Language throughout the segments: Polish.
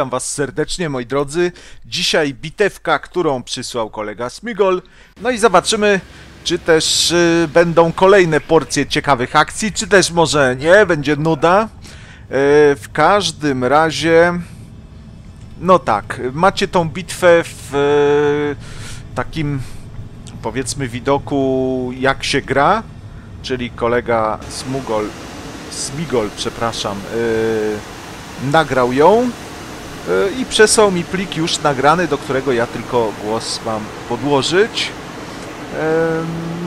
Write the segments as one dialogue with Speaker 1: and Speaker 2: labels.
Speaker 1: Witam Was serdecznie, moi drodzy. Dzisiaj bitewka, którą przysłał kolega Smigol. No i zobaczymy, czy też y, będą kolejne porcje ciekawych akcji, czy też może nie, będzie nuda. Y, w każdym razie... No tak, macie tą bitwę w y, takim, powiedzmy, widoku jak się gra, czyli kolega Smugol, Smigol, przepraszam, y, nagrał ją i przesłał mi plik już nagrany, do którego ja tylko głos mam podłożyć. Em,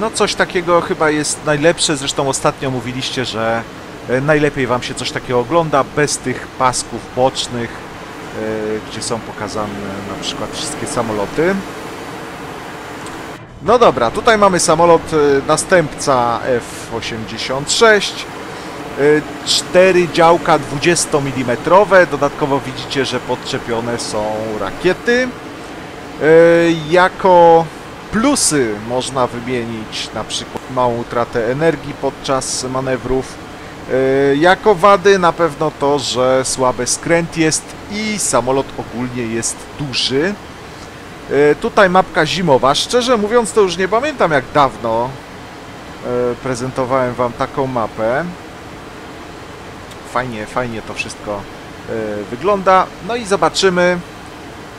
Speaker 1: No coś takiego chyba jest najlepsze, zresztą ostatnio mówiliście, że e, najlepiej Wam się coś takiego ogląda, bez tych pasków bocznych, e, gdzie są pokazane na przykład wszystkie samoloty. No dobra, tutaj mamy samolot e, następca F-86, e, cztery działka 20 mm, dodatkowo widzicie, że podczepione są rakiety. E, Jako plusy można wymienić na przykład małą utratę energii podczas manewrów. E, Jako wady na pewno to, że słaby skręt jest i samolot ogólnie jest duży. E, Tutaj mapka zimowa. Szczerze mówiąc to już nie pamiętam jak dawno e, prezentowałem Wam taką mapę. Fajnie, fajnie to wszystko e, wygląda. No i zobaczymy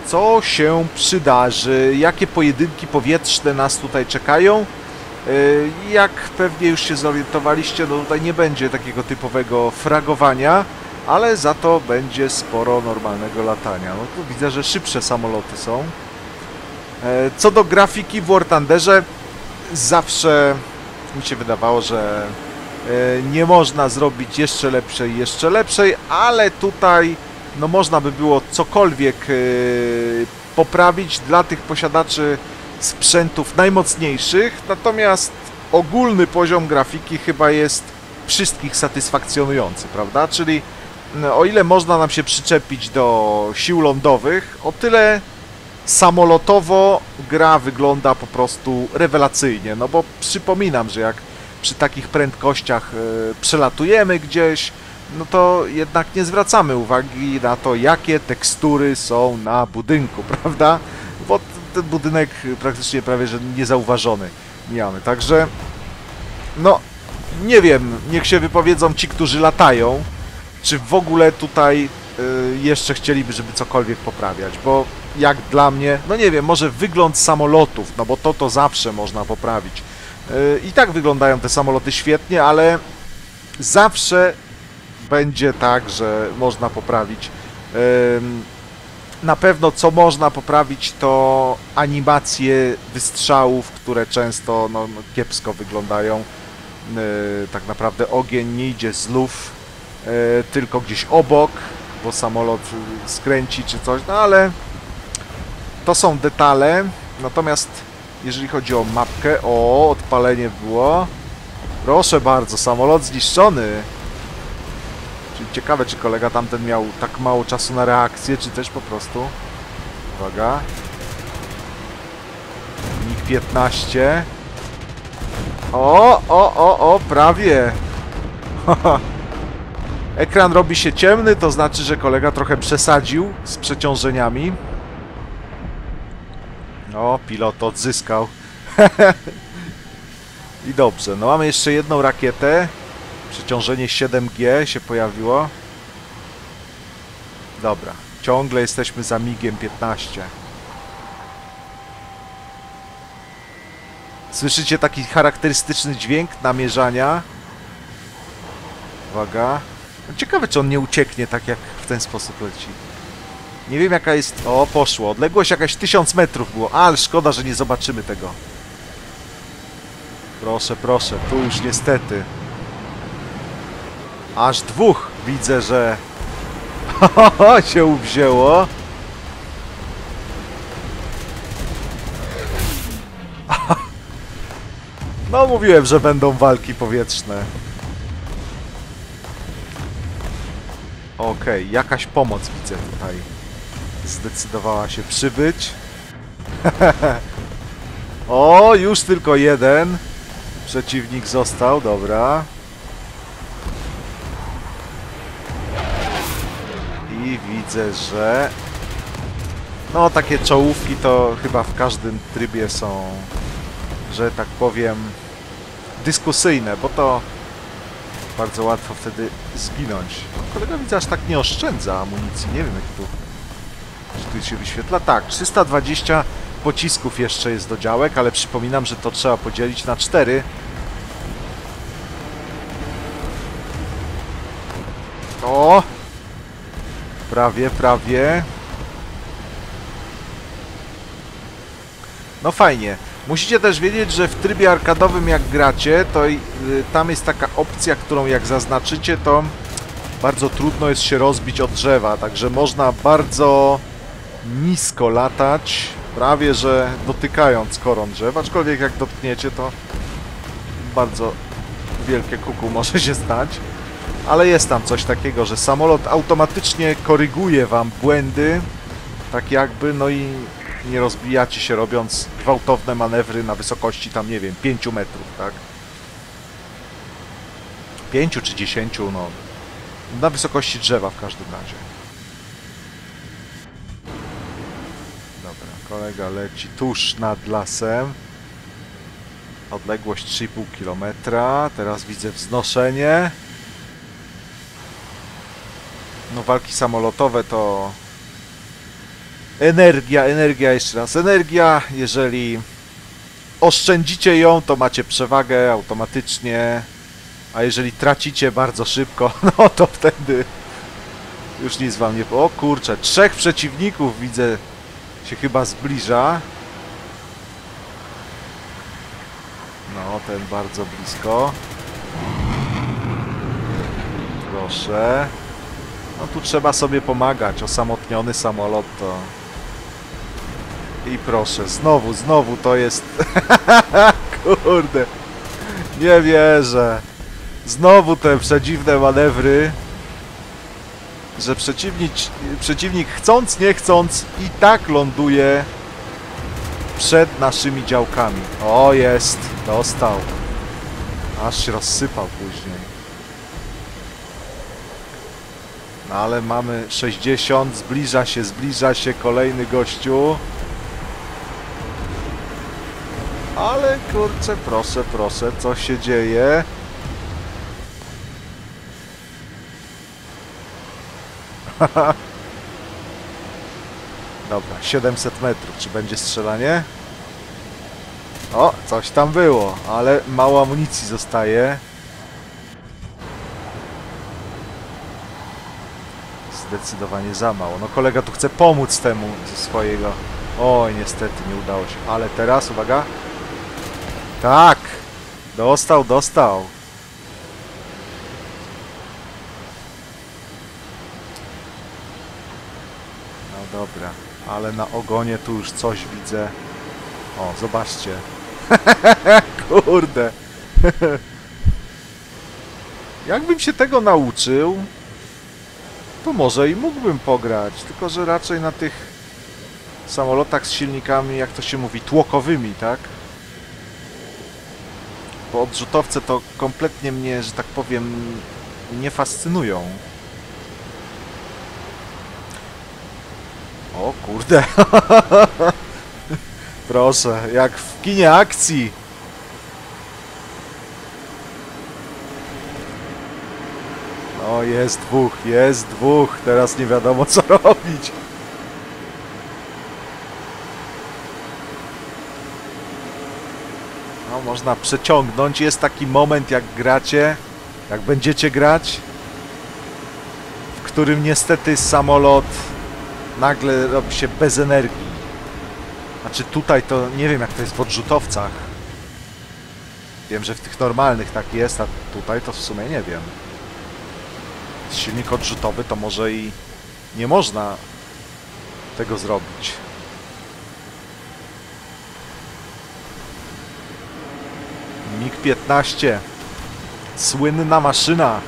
Speaker 1: co się przydarzy, jakie pojedynki powietrzne nas tutaj czekają. Yy, Jak pewnie już się zorientowaliście, no tutaj nie będzie takiego typowego fragowania, ale za to będzie sporo normalnego latania. No tu widzę, że szybsze samoloty są. E, Co do grafiki w War Thunderze, zawsze mi się wydawało, że e, nie można zrobić jeszcze lepszej, jeszcze lepszej, ale tutaj no można by było cokolwiek e, poprawić dla tych posiadaczy sprzętów najmocniejszych, natomiast ogólny poziom grafiki chyba jest wszystkich satysfakcjonujący, prawda? Czyli o ile można nam się przyczepić do sił lądowych, o tyle samolotowo gra wygląda po prostu rewelacyjnie, no bo przypominam, że jak przy takich prędkościach e, przelatujemy gdzieś, no to jednak nie zwracamy uwagi na to, jakie tekstury są na budynku, prawda? Bo ten budynek praktycznie prawie że niezauważony mijamy. Także, no, nie wiem, niech się wypowiedzą ci, którzy latają, czy w ogóle tutaj y, jeszcze chcieliby, żeby cokolwiek poprawiać, bo jak dla mnie, no nie wiem, może wygląd samolotów, no bo to to zawsze można poprawić. I tak wyglądają te samoloty świetnie, ale zawsze będzie tak, że można poprawić. Na pewno co można poprawić to animacje wystrzałów, które często no, no, kiepsko wyglądają. Yy, Tak naprawdę ogień nie idzie z luf, yy, tylko gdzieś obok, bo samolot skręci czy coś, no ale to są detale. Natomiast jeżeli chodzi o mapkę, o, odpalenie było. Proszę bardzo, samolot zniszczony. Czyli ciekawe, czy kolega tamten miał tak mało czasu na reakcję, czy też po prostu... Uwaga. MiG-15. O, o, o, o, prawie. Ekran robi się ciemny, to znaczy, że kolega trochę przesadził z przeciążeniami. O, pilot odzyskał. I dobrze, no mamy jeszcze jedną rakietę. Przeciążenie 7G się pojawiło. Dobra, ciągle jesteśmy za MIGiem 15. Słyszycie taki charakterystyczny dźwięk namierzania? Uwaga. No ciekawe, czy on nie ucieknie tak, jak w ten sposób leci. Nie wiem, jaka jest... O, poszło. Odległość jakaś 1000 metrów było. Ale szkoda, że nie zobaczymy tego. Proszę, proszę. Tu już niestety. Aż dwóch widzę, że się uwzięło. No mówiłem, że będą walki powietrzne. Okej, jakaś pomoc widzę tutaj. Zdecydowała się przybyć. o, już tylko jeden. Przeciwnik został, dobra. I widzę, że... No, takie czołówki to chyba w każdym trybie są, że tak powiem, dyskusyjne, bo to bardzo łatwo wtedy zginąć. Kolega widzę aż tak nie oszczędza amunicji, nie wiem jak tu... Tu się wyświetla? Tak, 320 pocisków jeszcze jest do działek, ale przypominam, że to trzeba podzielić na 4. O! Prawie, prawie. No fajnie. Musicie też wiedzieć, że w trybie arkadowym jak gracie, to y, tam jest taka opcja, którą jak zaznaczycie, to bardzo trudno jest się rozbić od drzewa, także można bardzo nisko latać, prawie że dotykając koron drzew, aczkolwiek jak dotkniecie, to bardzo wielkie kuku może się stać. Ale jest tam coś takiego, że samolot automatycznie koryguje wam błędy, tak jakby, no i nie rozbijacie się robiąc gwałtowne manewry na wysokości tam, nie wiem, 5 metrów, tak? 5 czy 10, no. Na wysokości drzewa w każdym razie. Dobra, kolega leci tuż nad lasem. Odległość 3,5 km. Teraz widzę wznoszenie. No walki samolotowe to energia, energia jeszcze raz, energia. Jeżeli oszczędzicie ją, to macie przewagę automatycznie, a jeżeli tracicie bardzo szybko, no to wtedy już nic wam nie... O kurczę, trzech przeciwników widzę się chyba zbliża. No, ten bardzo blisko. Proszę. No tu trzeba sobie pomagać. Osamotniony samolot to... I proszę, znowu, znowu to jest... Kurde. Nie wierzę. Znowu te przedziwne manewry. Że przeciwnik, przeciwnik chcąc, nie chcąc i tak ląduje przed naszymi działkami. O, jest. Dostał. Aż się rozsypał później. No ale mamy 60, zbliża się, zbliża się kolejny gościu. Ale kurczę, proszę, proszę, co się dzieje? Dobra, 700 metrów. Czy będzie strzelanie? O, coś tam było, ale mało amunicji zostaje. Zdecydowanie za mało. No kolega tu chce pomóc temu ze swojego... Oj, niestety nie udało się. Ale teraz, uwaga. Tak! Dostał, dostał. No dobra, ale na ogonie tu już coś widzę. O, zobaczcie. Kurde. Jakbym się tego nauczył, to może i mógłbym pograć, tylko że raczej na tych samolotach z silnikami, jak to się mówi, tłokowymi, tak? Bo odrzutowce to kompletnie mnie, że tak powiem, nie fascynują. O kurde. Proszę, jak w kinie akcji. No jest dwóch, jest dwóch. Teraz nie wiadomo co robić. No można przeciągnąć. Jest taki moment jak gracie, jak będziecie grać, w którym niestety samolot nagle robi się bez energii. Znaczy tutaj to nie wiem jak to jest w odrzutowcach. Wiem, że w tych normalnych tak jest, a tutaj to w sumie nie wiem. Silnik odrzutowy to może i nie można tego zrobić. MiG-15 Słynna maszyna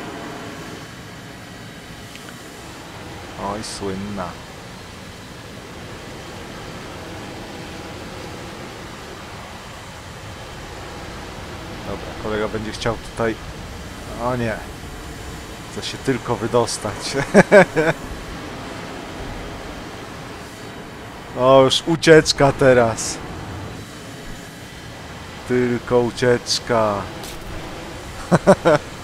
Speaker 1: Oj, słynna Dobra, kolega będzie chciał tutaj... O nie. Chce się tylko wydostać. O, już ucieczka teraz. Tylko ucieczka.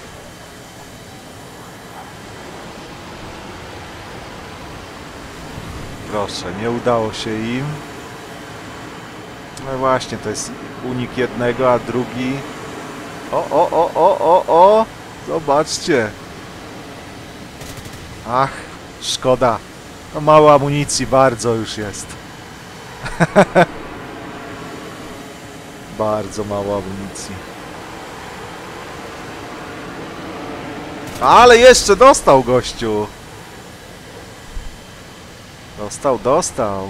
Speaker 1: Proszę, nie udało się im. No właśnie, to jest unik jednego, a drugi... O, o, o, o, o, o! Zobaczcie. Ach, szkoda. No mało amunicji, bardzo już jest. bardzo mało amunicji. Ale jeszcze dostał gościu. Dostał, dostał.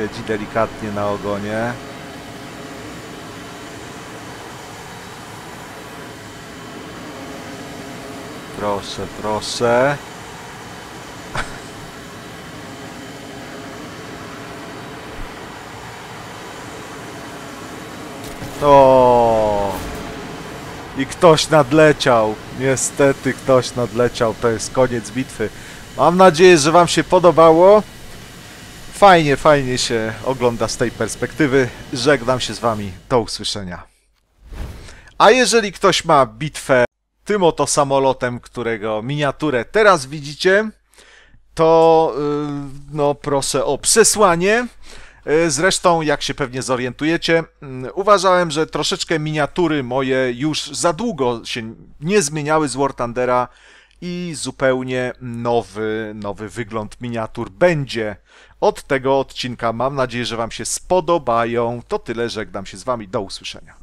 Speaker 1: Siedzi delikatnie na ogonie. Proszę, proszę. O! I ktoś nadleciał. Niestety ktoś nadleciał. To jest koniec bitwy. Mam nadzieję, że Wam się podobało. Fajnie, fajnie się ogląda z tej perspektywy. Żegnam się z Wami. Do usłyszenia. A jeżeli ktoś ma bitwę tym oto samolotem, którego miniaturę teraz widzicie, to yy, no proszę o przesłanie. Yy, Zresztą, jak się pewnie zorientujecie, yy, uważałem, że troszeczkę miniatury moje już za długo się nie zmieniały z War Thundera i zupełnie nowy, nowy wygląd miniatur będzie od tego odcinka. Mam nadzieję, że Wam się spodobają. To tyle, żegnam się z Wami. Do usłyszenia.